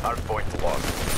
Hardpoint locked.